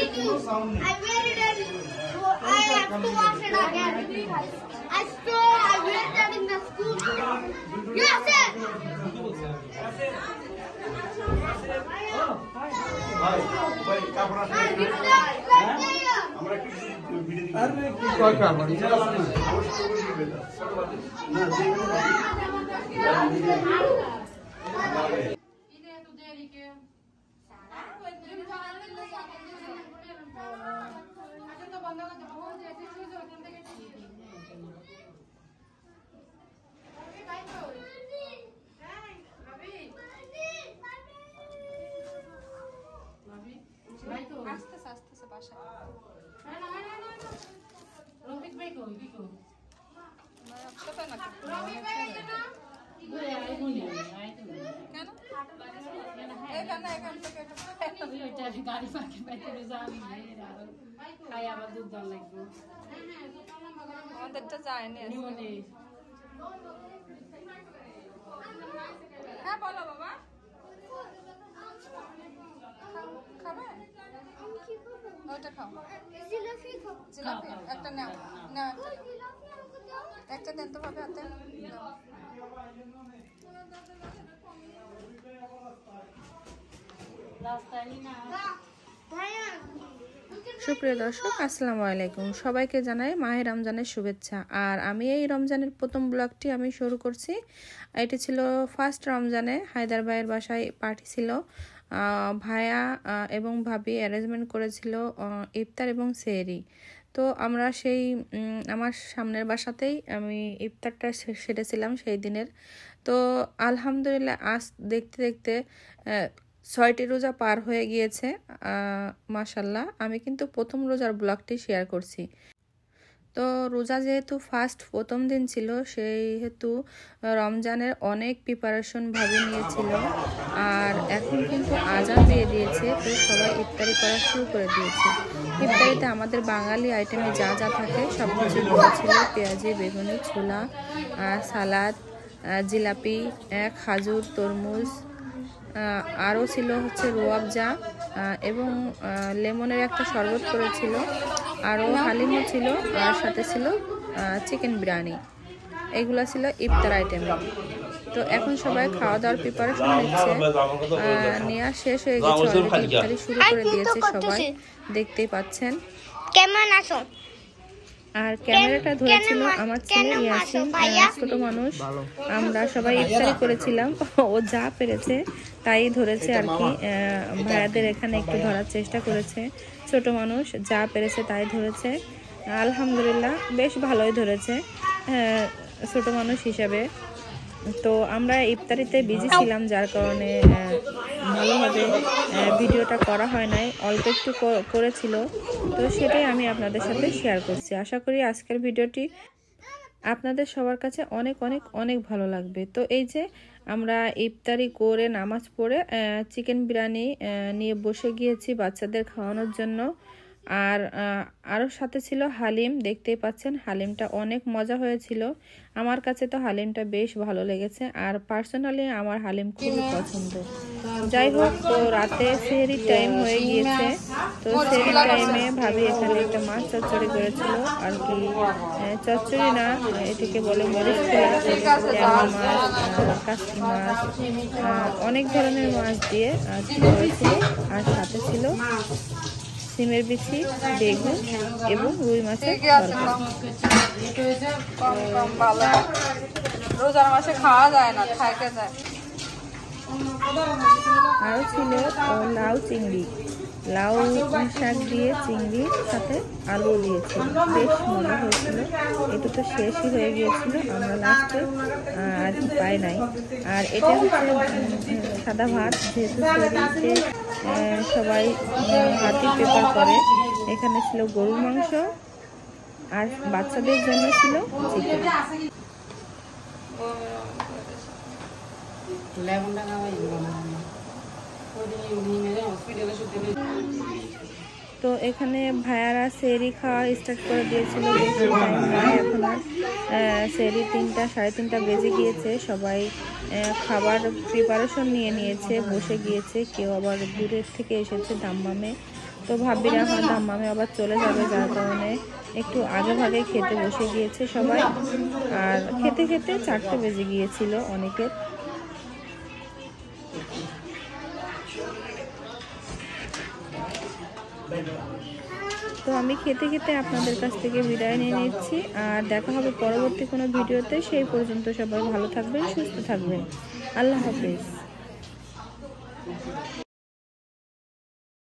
I wear it and I have to wash it again. I so I wear that in the school. Yes, sir. আরে কয় কাপড় এটা আছে না আসতেছে বাসায় রাখতে পারে নাকি কেন এখানে এখান থেকে গাড়ি পাখি পাইতে যাবি খাই আবার দুধ দল লাগবে। যায়নি আজকে। নিমনে হ্যাঁ বলো বাবা। খাবে? ওইটা খাও। জিলাপি খাও। জিলাপি একটা নাও নাও একটা। দেন তো ভাবে হাতে রাস্তায় না। সুপ্রিয় দর্শক আসসালামু আলাইকুম। সবাইকে জানাই মাহে রমজানের শুভেচ্ছা। আর আমি এই রমজানের প্রথম ব্লগটি আমি শুরু করছি। এটি ছিল ফার্স্ট রমজানে হায়দার ভাইয়ের বাসায় পার্টি ছিল। আহ, এবং ভাবি অ্যারেঞ্জমেন্ট করেছিল ইফতার এবং সেহরি। তো আমরা সেই আমার সামনের বাসাতেই আমি ইফতারটা সেরেছিলাম সেই দিনের। তো আলহামদুলিল্লাহ আজ দেখতে দেখতে ছয়টি রোজা পার হয়ে গিয়েছে মাশাল্লাহ। আমি কিন্তু প্রথম রোজার ব্লগটি শেয়ার করছি। তো রোজা যেহেতু ফার্স্ট প্রথম দিন ছিল সেই হেতু রমজানের অনেক প্রিপারেশন ভাবে নিয়েছিল। আর এখন কিন্তু আজান দিয়ে দিয়েছে, তো সবাই ইফতারি করা শুরু করে দিয়েছে। ইফতারিতে আমাদের বাঙালি আইটেমে যা যা থাকে সব কিছু ছিল। পেঁয়াজি, বেগুনি, ছোলা সালাদ জিলাপি খাজুর, তরমুজ আরও ছিল হচ্ছে রোয়াবজা এবং লেমনের একটা শরবত করেছিল আরও হালিমও ছিল আর সাথে ছিল চিকেন বিরিয়ানি। এগুলো ছিল ইফতার আইটেম। তো এখন সবাই খাওয়া দাওয়ার প্রিপারেশন নিচ্ছে। আহ, নেওয়া শেষ হয়ে গেছে ইফতারি শুরু করে দিয়েছে সবাই। দেখতেই পাচ্ছেন। কেমন আছো? আর ক্যামেরাটা ধরেছিল আমার ছেলে ইয়াসিন ছোট মানুষ। আমরা সবাই ইফতারি করেছিলাম। ও যা পেরেছে। তাই ধরেছে আর কি ভাইয়াদের এখানে একটু ধরার চেষ্টা করেছে। ছোট মানুষ যা পেরেছে তাই ধরেছে। আলহামদুলিল্লাহ বেশ ভালোই ধরেছে ছোট মানুষ হিসাবে। তো আমরা ইফতারিতে বিজি ছিলাম যার কারণে ভালোভাবে ভিডিওটা করা হয় নাই অল্প একটু করেছিল। তো সেটাই আমি আপনাদের সাথে শেয়ার করছি। আশা করি আজকের ভিডিওটি আপনাদের সবার কাছে অনেক অনেক অনেক ভালো লাগবে। তো এই যে আমরা ইফতারি করে নামাজ পড়ে চিকেন বিরিয়ানি নিয়ে বসে গিয়েছি বাচ্চাদের খাওয়ানোর জন্য। আর আরও সাথে ছিল হালিম, দেখতেই পাচ্ছেন হালিমটা অনেক মজা হয়েছিল। আমার কাছে তো হালিমটা বেশ ভালো লেগেছে আর পার্সোনালি আমার হালিম খুবই পছন্দ। যাই হোক, তো রাতে সেহরি টাইম হয়ে গিয়েছে। তো সেহরি টাইমে ভাবি এখানে একটা মাছ চচ্চড়ি করেছিল। আর কি চচ্চড়ি না, এটিকে বলে মরিচ মাছ মাছ অনেক ধরনের মাছ দিয়ে আর সাথে ছিল সিমের বিচি বেগুন এবং রুই মাছের রোজার মাসে খাওয়া যায় না খাইতে যায়। আরও ছিল লাউ চিংড়ি। লাউ শাক দিয়ে চিংড়ির সাথে আলু দিয়েছিল। বেশ মজা হয়েছিল। এটা তো শেষই হয়ে গিয়েছিল আমরা লাস্টে আর পাই নাই। আর এটা হচ্ছে সাদা ভাত যেহেতু সবাই হাতি পেপার করে। এখানে ছিল গরুর মাংস আর বাচ্চাদের জন্য ছিল চিকেন। খাওয়াই হসপিটালে তো এখানে ভাইয়ারা সেরি খাওয়া স্টার্ট করে দিয়েছিল বেশি টাইম এখন আর সেরি তিনটা, সাড়ে তিনটা বেজে গিয়েছে, সবাই খাবার প্রিপারেশন নিয়ে নিয়েছে, বসে গিয়েছে, কেউ আবার দূরের থেকে এসেছে দাম্মামে। তো তো ভাবিরা এখন দাম্মামে আবার চলে যাবে, যার কারণে একটু আগে ভাগে খেতে বসে গিয়েছে সবাই। আর খেতে খেতে চারটে বেজে গিয়েছিল অনেকের। তো আমি খেতে খেতে আপনাদের কাছ থেকে বিদায় নিয়ে নিচ্ছি। আর দেখা হবে পরবর্তী কোনো ভিডিওতে। সেই পর্যন্ত সবাই ভালো থাকবেন, সুস্থ থাকবেন। আল্লাহ হাফিজ।